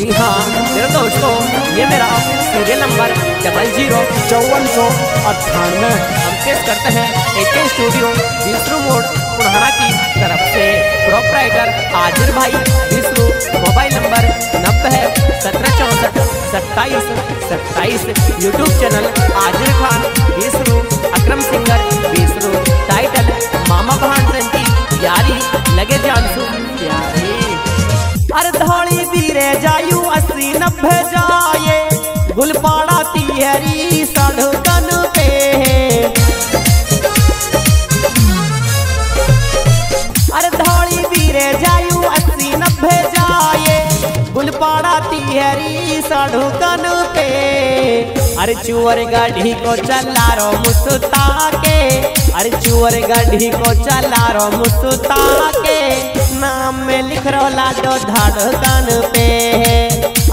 जी हाँ मेरे दोस्तों, ये मेरा सीरियल नंबर डबल ज़ीरो चौवन सौ अट्ठानवे। हम पेश करते हैं एक स्टूडियो विष्णु मोड़ पुराना की तरफ़ से। प्रोपराइटर आजिर भाई विष्णु मोबाइल नंबर नब्बे सत्रह चौंसठ, सत्ताईस सत्ताईस। YouTube channel Azir Khan Vishnu Akram singer Vishnu अस्सी नब्बे जाए गुलपाड़ा तिहरी सड़कन पे अरे धौली बीरे जायु अस्सी नब्बे जाए गुलपाड़ा तिहरी सड़कन पे अरे चुअर गाड़ी को चला रो मुस्ता के अरे चुअर गाड़ी को चला रो मुस्ता के नाम में लिख रो लाडो धड़कन पे।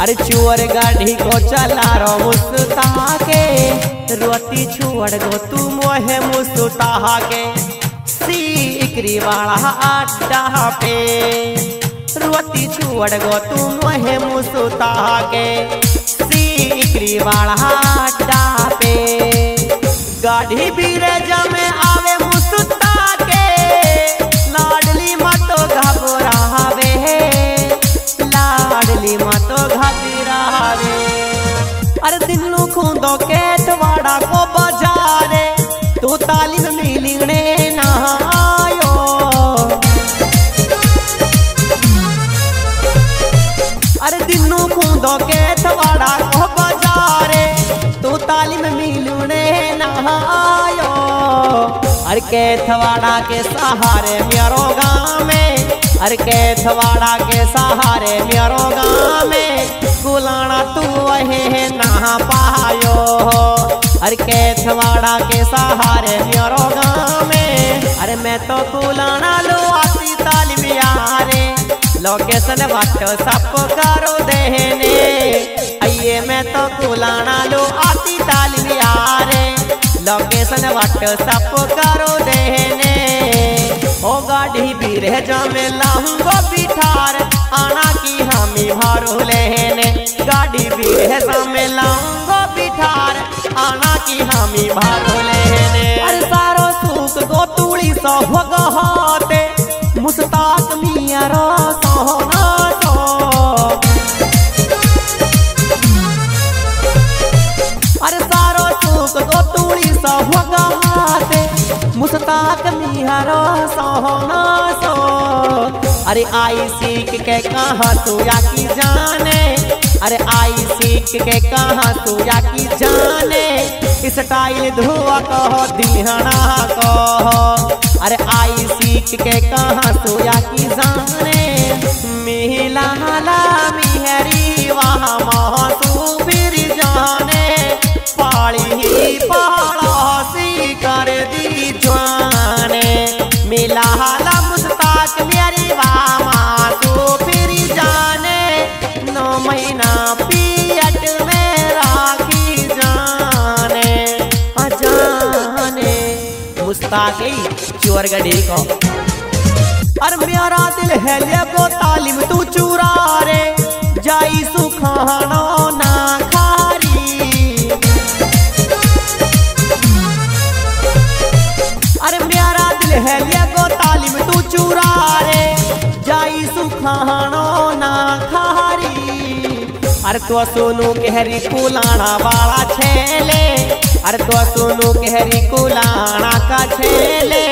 अरे चुअर गाड़ी को चला रो मुस्ता के रोती छुअर गो तू मोहे मुस्ता के सीकरी वाला अड्डा पे। रोती छुअर गो तू मोहे मुस्ता के पे गाढ़ी बीरजा में आवे मुसुता के लाडली मतो घबरावे लाडली मतो घबरावे अरे दिल्लू खूंदो के थवाड़ा को बाजारे तू तालीम के थवाड़ा के सहारे मेरो गाँव में अरे के थवाड़ा के सहारे मेरो गाँव में गुलाना तू वहे ना पायो अरे के थवाड़ा के सहारे मेरो गाँव में अरे मैं तो गुलाना लो आती तालीम यारे लोकेशन व्हाट्सअप करो देने आइए मैं तो कुलाना लो आती तालीम यारे लोकेशन व्हाट्सअप करो देने ओ गाड़ी बीरे जमे लाऊंगो बिठार, आना की हमी भरो लेने गाड़ी बीरे जमे लाऊंगो बिठार, आना की हमी भरो लेने अरे सारो सूख गो तुड़ी सो भगहाते मुस्ताक मिया मुस्ताक मिया रो सोना सो। अरे आई सीख के कहा तू या की जाने? अरे आई सीख के कहा तू या की जाने? स्टाइल धुआ कहो दिहना कहो अरे आई सीख के कहा तू या की जाने? मिला मिहरी वहाँ मुस्ताक चोर गडी को। और मेरा दिल है ले को तालिम तू अरे तो सोनू केहरी कुलाना वाला छेले. अरे तो सोनू केहरी कुलाना का छेले.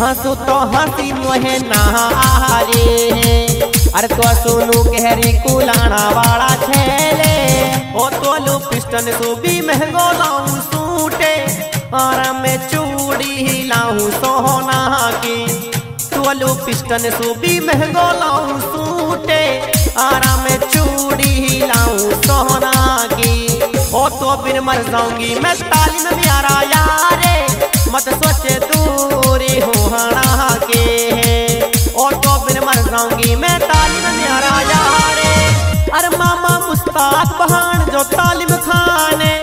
हंसू तो हँसी मोहे नहारे अरे तो सोनू केहरी कुलाना वाला छेले. ओ तो लो पिस्टन सो भी महंगो लाऊं सूटे. और मैं चूड़ी लाऊं सोना की. टोलो पिस्टन सो भी महंगो लाऊं सूटे. आरा में चूड़ी लाऊं सोना की। ओ तो बिन मर जाऊँगी मैं ताली में प्यारा यारे। मत सोचे दूरी हो हना के। ओ तो बिन मर जाऊँगी मैं ताली में प्यारा यारे। अरे मामा मुस्ताक बहान जो तालिम खाने।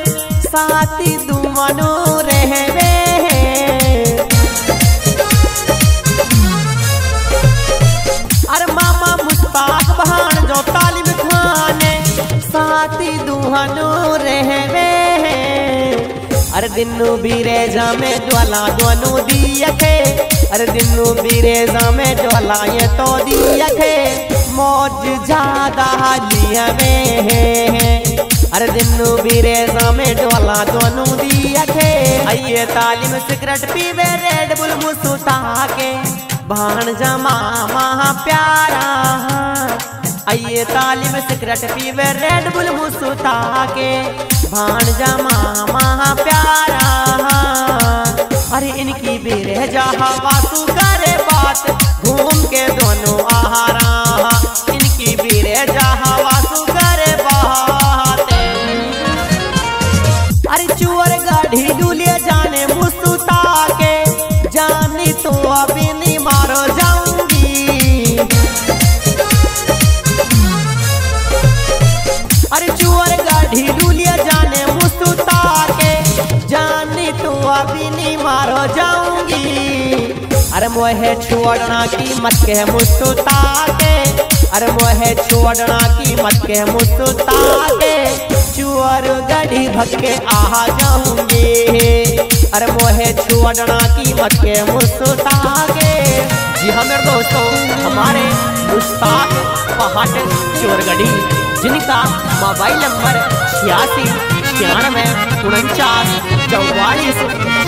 साथी दुमनो हर रहवे अरे दिनु बीरे ज्वाला बीरे ज्वाला ये तो मौज ज़्यादा लिया में है। बीरे ज्वाला आइए तालीम सिगरेट पीवे रेड बुल मुसुता के। जमा प्यारा। आइए तालीम सिगरेट पीवे रेड बुल मुसुता के। भाण जमा महा प्यारा। अरे इनकी बेरे जहा वासु करे बात। घूम के दोनों आहारा। इनकी बेरे जहा वासु करे बात। अरे चुअर गाढ़ी डूले जाने नहीं मारो जाऊँगी। अरे मोहे छोड़ना की मत के मुसुता के। अरे मोहे छोड़ना की मत के मुसुता के। चुअर गाढ़ी भटके आ जाऊँगी। अरे मोहे छोड़ना की मत के मुसुता के। जी हाँ मेरे दोस्तों, हमारे मुश्ताक पहाड़ चोरगढ़ी जिनका मोबाइल नंबर छियासी छियानवे उनचास, चौवालीस,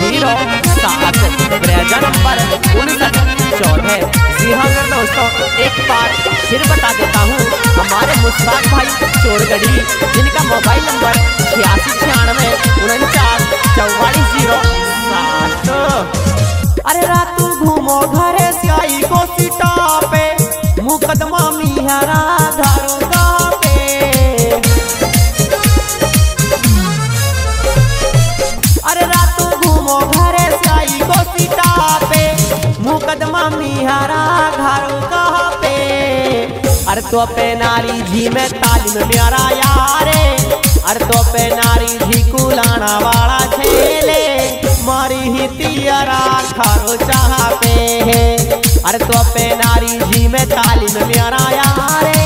ज़ीरो, सात। ब्रेजा नंबर उनसठ, चौदह। जी हाँ मेरे दोस्तों, एक बार फिर बता देता हूँ, हमारे मुश्ताक भाई चोरगढ़ी, जिनका मोबाइल नंबर छियासी छियानवे, उनचास, चौवालीस, ज़ीरो, सात। अरे रात घूमो घरे से आई को सीटा पे, मुकदमा मिहरा धारो मुकदमा मिहरा घरो कहाँ पे? अरे तो पे नारी जी में तालीम मेरा यारे। अरे तो पे नारी जी कुलाना वाला छेले मारी ही तियरा खारो चाह पे अरे तो पे नारी जी में तालीम मेरा यारे।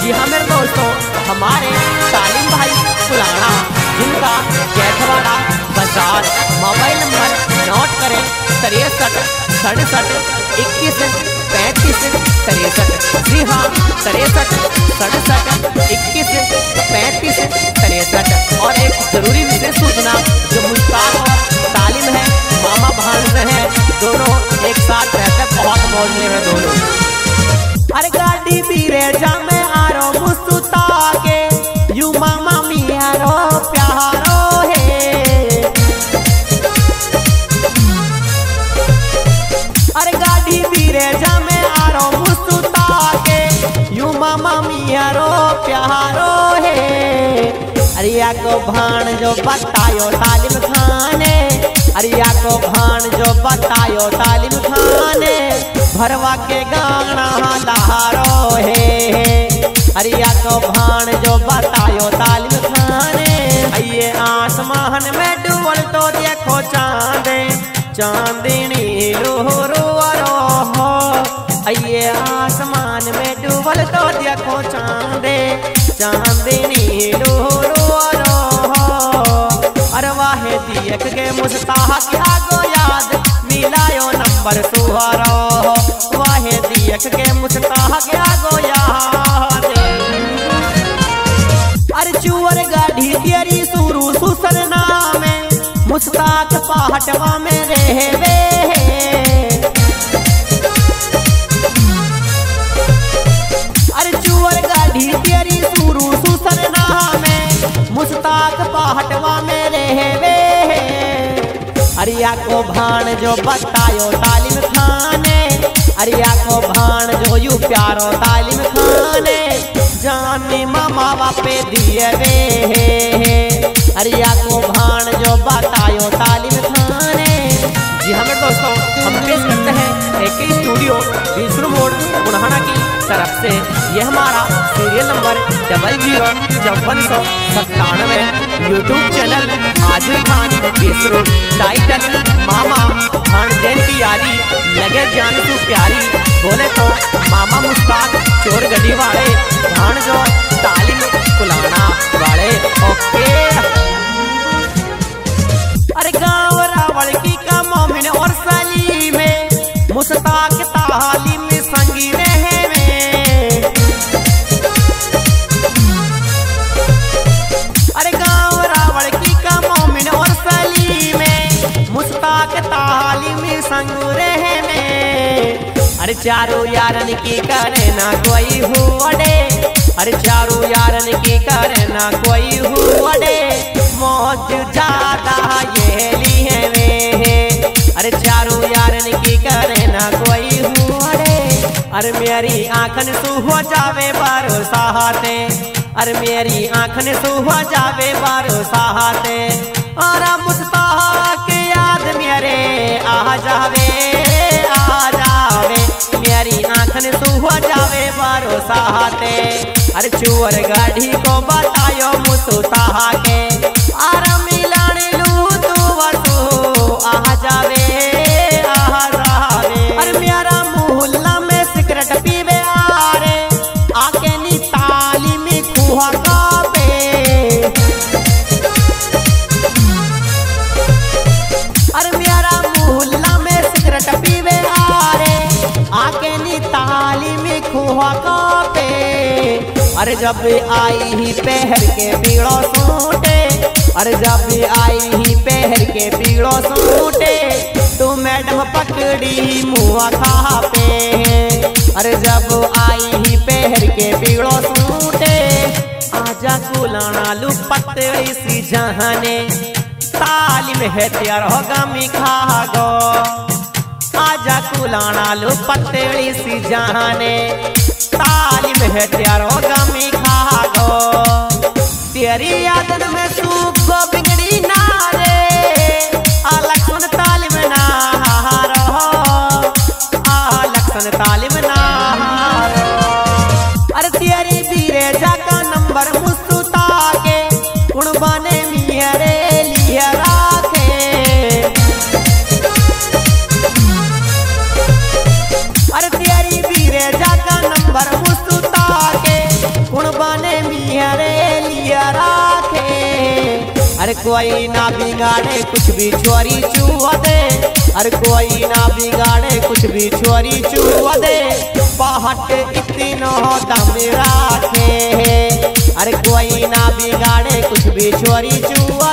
जी हाँ मेरे दोस्तों, हमारे तालीम भाई कुलाना जिनका कैथवाड़ा बाज़ार मोबाइल नंबर नोट करें तिरसठ सड़सठ इक्कीस पैंतीस तिरसठ जी हाँ तिरसठ सड़सठ इक्कीस पैंतीस तिरसठ और एक ज़रूरी विशेष सूचना, जो मुश्ताक और तालीम है, मामा भांज है, दोनों एक साथ रहते बहुत मौज में दोनों। अरे गाड़ी पीरे जामे अरिया को भाण जो बतायो तालिम खाने अरिया को भाण जो बतायो तालिम खाने भरवा के गाना लहारो है। अरिया को भाण जो बतायो तालिम खाने आइए आसमान में डूबल तो देखो चाँद चांदनी रो रो रो आइए आसमान में डूबल तो देखो चाँद चांदनी दियक के मुस्ताह क्या गो याद, मिलायो नंबर सुहारो वाहे दियक के मुस्ताह क्या गो याद। अरे चुअर गाढ़ी तेरी सुरु सुसरना में मुस्ताक पहाटवा में रहवे अरिया को भाण जो बतायो तालिम खाने। अरिया को भाण जो यू प्यारो तालिम खाने। जानी मामा बापे दिए वे। अरिया को भाण जो बतायो ही स्टूडियो विष्णु मोड़ पुराना की तरफ़ से। यह हमारा सीरियल नंबर डबल ज़ीरो चौवन सौ सत्तानवे YouTube channel Azir Khan Vishnu title Mama Khan Jain की यारी, लगे जान तू प्यारी। बोले तो मामा मुस्ताक, चोर गली वाले। अरे चारों यारन की करे ना कोई हुए अरे चारों यारन की करे ना कोई हुए मौज ज़्यादा ये लिए वे अरे चारों यारन की करे ना कोई हुए अरे मेरी आंखन सु हो जावे बारो सहाते अरे मेरी आंखन सु हो जावे बारो सहाते और मुस्ताक याद सहाते अरे चुअर गाड़ी को बतायो मुसुता के आर मिलन लू तू जावे मेरा मोहल्ला में सिगरेट पीवे आरे। आके नी ताली में अरे जब आई ही पहर के पीड़ो सूटे अरे जब आई ही पहर के पीड़ो सूटे तो मैडम पकड़ी मुआ खा पे अरे जब आई ही पहर के पीड़ो सूटे, आजा कुलाना लू पतली सी जहाने, तालीम है त्यार होगा मिखा गो आजा कुलाना लो पतली सी जाने तालीम में तेरो गमी खा गो तेरी यादन में सुख को बिगड़ी ना अरे कोई ना बिगाड़े कुछ भी चोरी चुआ दे। अरे कोई ना बिगाड़े कुछ भी चोरी चुआ दे। पहट इतनो दम राखे अरे कोई ना बिगाड़े कुछ भी चोरी चुआ